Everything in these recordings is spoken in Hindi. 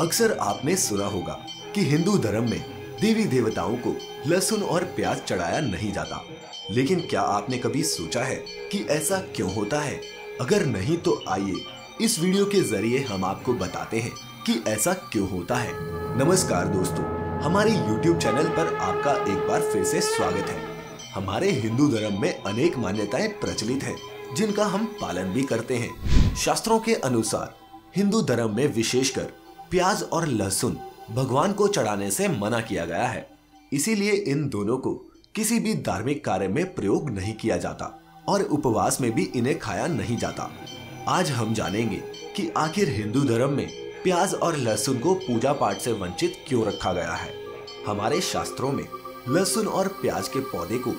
अक्सर आपने सुना होगा कि हिंदू धर्म में देवी देवताओं को लहसुन और प्याज चढ़ाया नहीं जाता। लेकिन क्या आपने कभी सोचा है कि ऐसा क्यों होता है? अगर नहीं तो आइए इस वीडियो के ज़रिए हम आपको बताते हैं कि ऐसा क्यों होता है। नमस्कार दोस्तों, हमारे YouTube चैनल पर आपका एक बार फिर से स्वागत है। हमारे हिंदू धर्म में अनेक मान्यताएँ प्रचलित हैं, जिनका हम पालन भी करते हैं। शास्त्रों के अनुसार, हिंदू धर्म में विशेषकर प्याज और लहसुन भगवान को चढ़ाने से मना किया गया है। इसीलिए इन दोनों को किसी भी धार्मिक कार्य में प्रयोग नहीं किया जाता और उपवास में भी इन्हें खाया नहीं जाता। आज हम जानेंगे कि आखिर हिंदू धर्म में प्याज और लहसुन को पूजा पाठ से वंचित क्यों रखा गया है? हमारे शास्त्रों में लहसुन और प्याज के पौधे को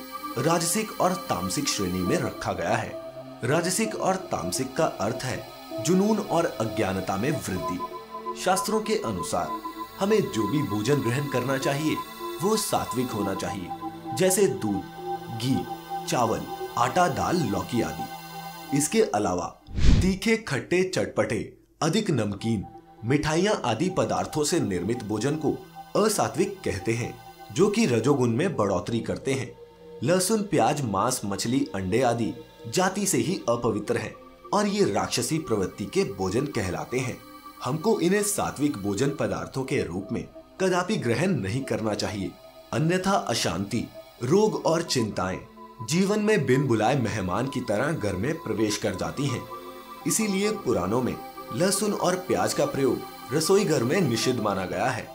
राजसिक और तामसिक श्रेणी में रखा गया है। राजसिक और तामसिक का अर्थ है जुनून और अज्ञानता में वृद्धि। शास्त्रों के अनुसार, हमें जो भी भोजन ग्रहण करना चाहिए, वो सात्विक होना चाहिए। जैसे दूध, घी, चावल, आटा, दाल, लौकी आदि। इसके अलावा, तीखे, खट्टे, चटपटे, अधिक नमकीन, मिठाइयाँ आदि पदार्थों से निर्मित भोजन को असात्विक कहते हैं, जो कि रजोगुण में बढ़ोतरी करते हैं। लहसुन, प्याज, मांस, मछली, अंडे आदि जाति से ही अपवित्र हैं, और ये राक्षसी प्रवृत्ति के भोजन कहलाते हैं। हमको इन्हें सात्विक भोजन पदार्थों के रूप में कदापि ग्रहण नहीं करना चाहिए। अन्यथा अशांति, रोग और चिंताएँ जीवन में बिन बुलाए मेहमान की तरह घर में प्रवेश कर जाती हैं। इसीलिए पुराणों में लहसुन और प्याज का प्रयोग रसोई घर में निषिद्ध माना गया है।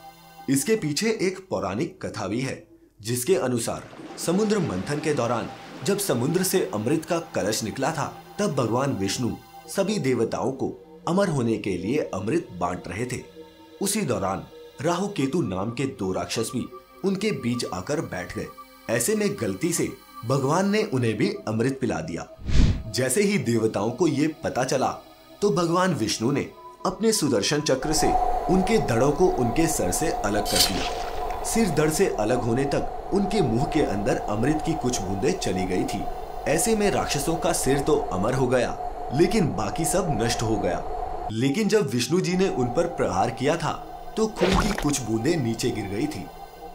इसके पीछे एक पौराणिक कथा भी है, जिसके अनुसार समुद्र मंथन के दौरान जब समुद्र से अमृत का कलश निकला था, तब भगवान विष्णु सभी देवताओं को अमर होने के लिए अमृत बांट रहे थे। उसी दौरान राहु केतु नाम के दो राक्षस भी उनके बीच आकर बैठ गए। ऐसे में गलती से भगवान ने उन्हें भी अमृत पिला दिया। जैसे ही देवताओं को ये पता चला तो भगवान विष्णु ने अपने सुदर्शन चक्र से उनके धड़ों को उनके सर से अलग कर दिया। सिर धड़ से अलग होने तक उनके मुँह के अंदर अमृत की कुछ बूंदें चली गई थी। ऐसे में राक्षसों का सिर तो अमर हो गया, लेकिन बाकी सब नष्ट हो गया। लेकिन जब विष्णु जी ने उन पर प्रहार किया था तो खून की कुछ बूंदें नीचे गिर गई थी।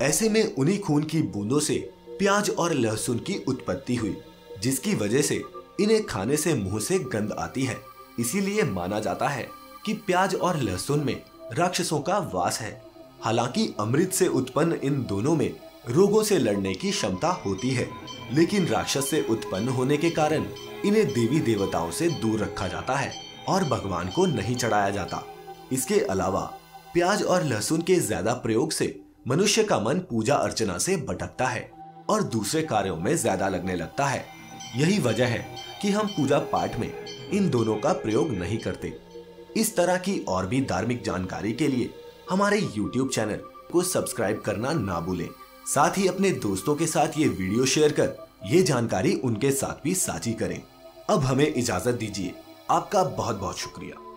ऐसे में उन्हीं खून की बूंदों से प्याज और लहसुन की उत्पत्ति हुई, जिसकी वजह से इन्हें खाने से मुँह से गंध आती है। इसीलिए माना जाता है कि प्याज और लहसुन में राक्षसों का वास है। हालाँकि अमृत से उत्पन्न इन दोनों में रोगों से लड़ने की क्षमता होती है, लेकिन राक्षस से उत्पन्न होने के कारण इन्हें देवी देवताओं से दूर रखा जाता है। और भगवान को नहीं चढ़ाया जाता। इसके अलावा, प्याज और लहसुन के ज़्यादा प्रयोग से मनुष्य का मन पूजा अर्चना से भटकता है और दूसरे कार्यों में ज़्यादा लगने लगता है। यही वजह है कि हम पूजा पाठ में इन दोनों का प्रयोग नहीं करते। इस तरह की और भी धार्मिक जानकारी के लिए हमारे YouTube चैनल को सब्सक्राइब करना ना भूलें। साथ ही अपने दोस्तों के साथ ये वीडियो शेयर कर ये जानकारी उनके साथ भी साझी करें। अब हमें इजाज़त दीजिए। आपका बहुत बहुत शुक्रिया।